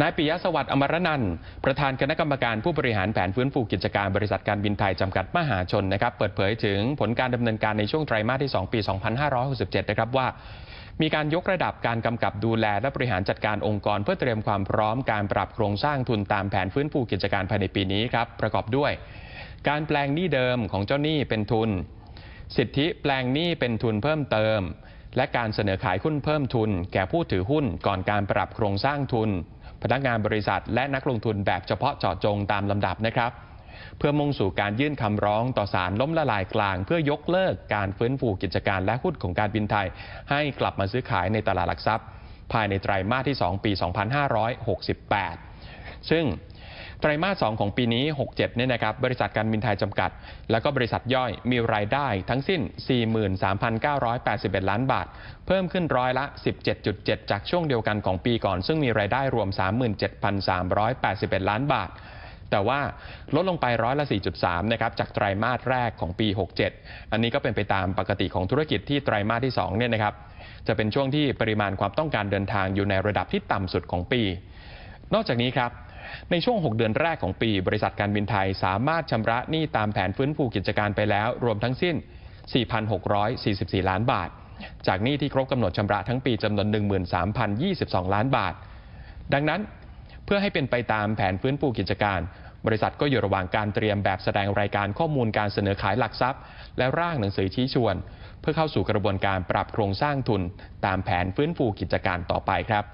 นายปิยะสวัสดิ์อมรนันท์ประธานคณะกรรมการผู้บริหารแผนฟื้นฟูกิจการบริษัทการบินไทยจำกัดมหาชนนะครับ เปิดเผยถึงผลการดำเนินการในช่วงไตรมาสที่ 2 ปี 2567 นะครับว่า มีการยกระดับการกำกับดูแลและบริหารจัดการองค์กร เพื่อเตรียมความพร้อมการปรับโครงสร้างทุนตามแผนฟื้นฟูกิจการภายในปีนี้ครับประกอบด้วย การแปลงหนี้เดิมของเจ้าหนี้เป็นทุน สิทธิแปลงหนี้เป็นทุนเพิ่มเติม และการเสนอขายหุ้นเพิ่มทุน แก่ผู้ถือหุ้นก่อนการปรับโครงสร้างทุน พนักงานบริษัท และนักลงทุนแบบเฉพาะเจาะจงตามลำดับนะครับ เพื่อมุ่งสู่การยื่นคำร้องต่อศาลล้มละลายกลาง เพื่อยกเลิกการฟื้นฟูกิจการและหุ้นของการบินไทย ให้กลับมาซื้อขายในตลาดหลักทรัพย์ ภายในไตรมาสที่ 2 ปี 2568 ซึ่ง ไตรมาส 2 ของปีนี้ 67 เนี่ยนะครับ บริษัทการบินไทยจำกัด แล้วก็บริษัทย่อยมีรายได้ทั้งสิ้น 43,981 ล้านบาท เพิ่มขึ้นร้อยละ 17.7 จากช่วงเดียวกันของปีก่อน ซึ่งมีรายได้รวม 37,381 ล้านบาท แต่ว่าลดลงไปร้อยละ 4.3 นะครับ จากไตรมาสแรกของปี 67 อันนี้ก็เป็นไปตามปกติของธุรกิจที่ไตรมาสที่ 2 เนี่ยนะครับ จะเป็นช่วงที่ปริมาณความต้องการเดินทางอยู่ในระดับที่ต่ำสุดของปี นอกจากนี้ครับ ในช่วง 6 เดือนแรกของปี บริษัทการบินไทยสามารถชำระหนี้ตามแผนฟื้นฟูกิจการไปแล้ว รวมทั้งสิ้น 4,644 ล้านบาท จากหนี้ที่ครบกำหนดชำระทั้งปีจำนวน 13,022 ล้านบาท ดังนั้นเพื่อให้เป็นไปตามแผนฟื้นฟูกิจการ บริษัทก็อยู่ระหว่างการเตรียมแบบแสดงรายการข้อมูลการเสนอขายหลักทรัพย์ และร่างหนังสือชี้ชวน เพื่อเข้าสู่กระบวนการปรับโครงสร้างทุน ตามแผนฟื้นฟูกิจการต่อไปครับ